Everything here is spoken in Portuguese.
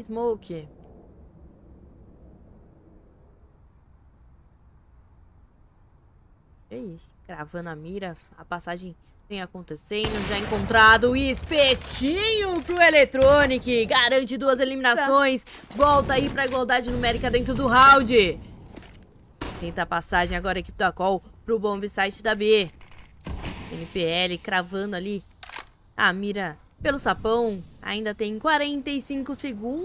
Smoke. Ei, cravando a mira. A passagem vem acontecendo. Já encontrado o espetinho pro Electronic. Garante duas eliminações. Volta aí pra igualdade numérica dentro do round. Tenta a passagem agora a equipe da Call pro bomb site da B. NPL cravando ali a mira pelo sapão. Ainda tem 45 segundos.